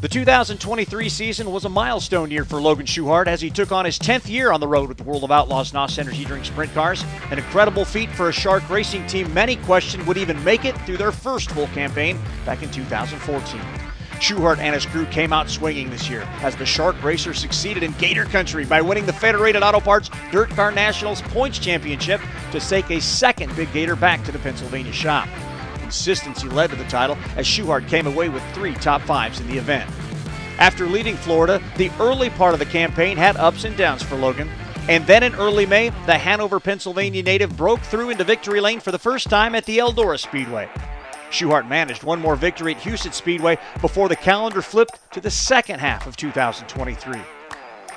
The 2023 season was a milestone year for Logan Schuchart as he took on his 10th year on the road with the World of Outlaws NOS Energy Drink Sprint Cars. An incredible feat for a Shark racing team many questioned would even make it through their first full campaign back in 2014. Schuchart and his crew came out swinging this year as the Shark Racer succeeded in Gator Country by winning the Federated Auto Parts Dirt Car Nationals Points Championship to take a second Big Gator back to the Pennsylvania shop consistency led to the title as Schuchart came away with three top fives in the event. After leaving Florida, the early part of the campaign had ups and downs for Logan. And then in early May, the Hanover, Pennsylvania native broke through into victory lane for the first time at the Eldora Speedway. Schuchart managed one more victory at Huset's Speedway before the calendar flipped to the second half of 2023.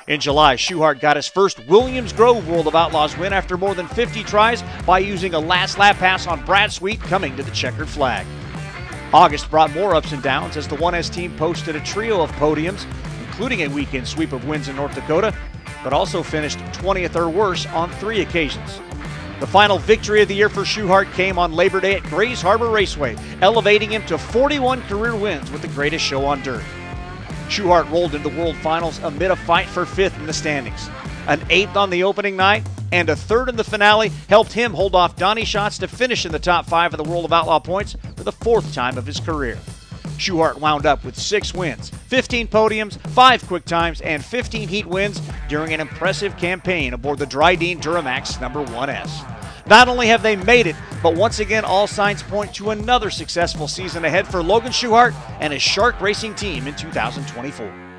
In July, Schuchart got his first Williams Grove World of Outlaws win after more than 50 tries by using a last lap pass on Brad Sweet coming to the checkered flag. August brought more ups and downs as the 1S team posted a trio of podiums, including a weekend sweep of wins in North Dakota, but also finished 20th or worse on three occasions. The final victory of the year for Schuchart came on Labor Day at Grays Harbor Raceway, elevating him to 41 career wins with the greatest show on dirt. Schuchart rolled into the World Finals amid a fight for fifth in the standings. An eighth on the opening night and a third in the finale helped him hold off Donny Schatz to finish in the top five of the World of Outlaw points for the fourth time of his career. Schuchart wound up with six wins, 15 podiums, five quick times, and 15 heat wins during an impressive campaign aboard the Drydene Duramax number 1S. Not only have they made it, but once again, all signs point to another successful season ahead for Logan Schuchart and his Shark Racing team in 2024.